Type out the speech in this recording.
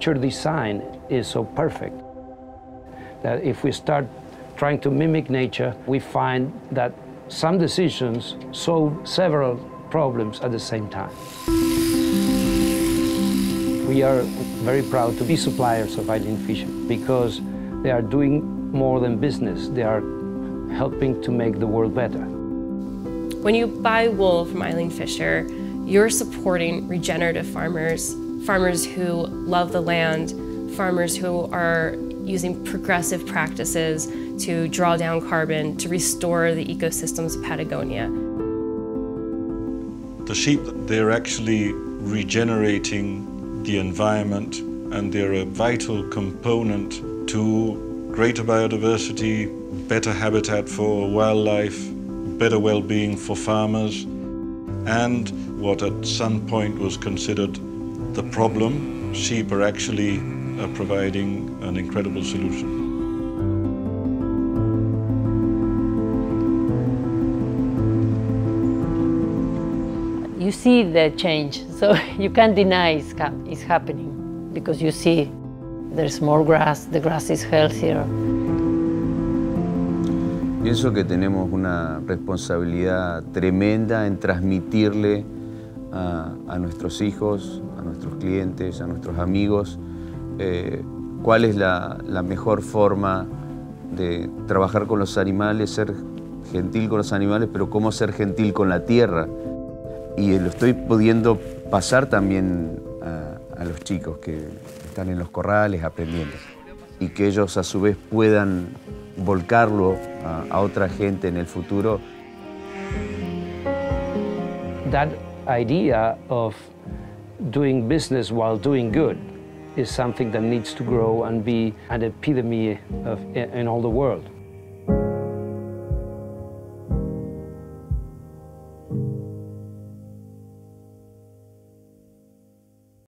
nature design is so perfect that if we start trying to mimic nature, we find that some decisions solve several problems at the same time. We are very proud to be suppliers of Eileen Fisher because they are doing more than business. They are helping to make the world better. When you buy wool from Eileen Fisher, you're supporting regenerative farmers, farmers who love the land, farmers who are using progressive practices to draw down carbon, to restore the ecosystems of Patagonia. The sheep, they're actually regenerating the environment and they're a vital component to greater biodiversity, better habitat for wildlife, better well-being for farmers, and what at some point was considered the problem, sheep are actually uh, providing an incredible solution. You see the change, so you can't deny it's, it's happening because you see there's more grass, the grass is healthier. Pienso que tenemos una responsabilidad tremenda en transmitirle a, nuestros hijos, a nuestros clientes, a nuestros amigos, eh, cuál es la, mejor forma de trabajar con los animales, ser gentil con los animales, pero cómo ser gentil con la tierra. Y lo estoy pudiendo pasar también a, los chicos que están en los corrales aprendiendo y que ellos a su vez puedan volcarlo a, otra gente en el futuro. That idea of doing business while doing good is something that needs to grow and be an epitome of, in all the world.